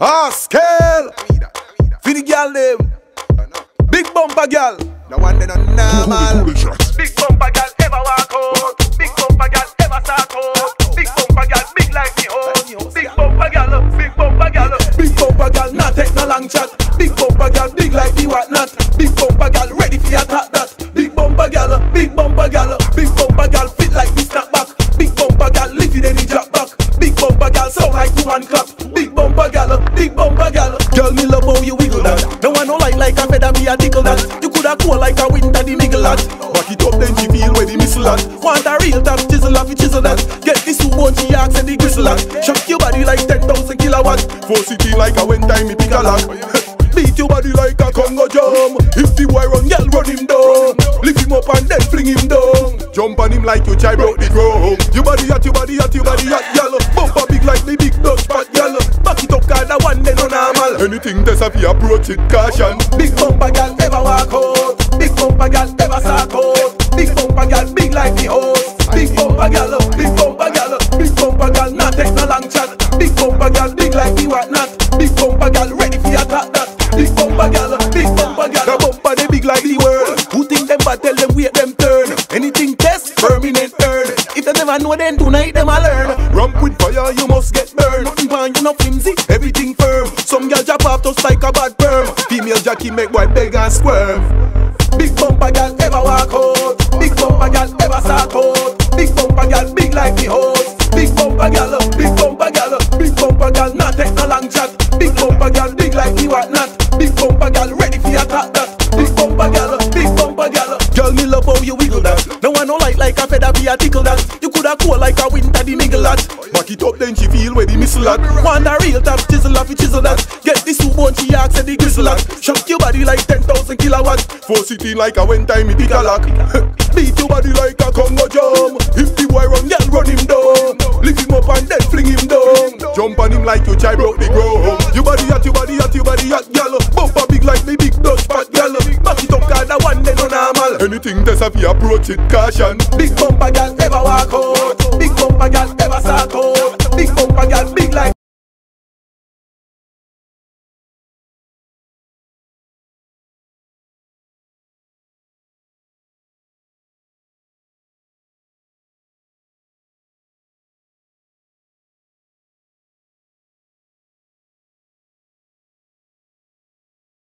Ah, scale. For the girl them. Big bumper girl. The one they not normal. Big bumper gal tickle that. You coulda cool like a winter the niggle that. Back it up, then she feel where the missile at. Want a real top chisel off, you chisel that. Get this two bone, she ask and the gristle at. Shock your body like 10,000 kilowatts Force it like a when time me pick a lock. Beat your body like a Congo drum. If the boy run, girl run him down. Lift him up and then fling him down. Jump on him like your child broke the ground. Your body hot, your body hot, your body hot, girl. If you approach it, caution. Big bumper girl ever walk out. Big bumper girl ever sack out. Big bumper girl big like the horse. Big bumper girl, big bumper girl, big bumper girl, not take no long chat. Big bumper girl big like the what not. Big bumper girl ready for attack that. Big bumper girl, big bumper girl, the bumper they big like the world. Who think them bad tell them wait them turn. Anything test permanent earn. If they never know then tonight them a learn. Rump with fire you must get burned. Nothing pan you no flimsy, everything firm. Some girl drop off just like a bad perm. Female jockey make boy beg and squirm. Big bumper girl ever walk out. Big bumper girl ever sack out. Big bumper girl big like the horse. Big bumper girl, big bumper girl, big bumper girl not take no long chat. A tickle that. You coulda cool like a winter the niggle that. Back it up then she feel where the missile at. Want a real top chisel off, you chisel that. Get this two bone she ask the gristle at. Shock your body like 10,000 kilowatt. Force it in like a when time me pick a lock. Beat your body like a Congo drum. If the boy run, girl run him down. Lift him up and then fling him down. Jump on him like your child broke the ground. Your body hot, your body hot, your body hot, girl. Anything that's if you approach it, caution. Big bumper girl ever walk out. Big bumper girl ever sack out. Big bumper girl.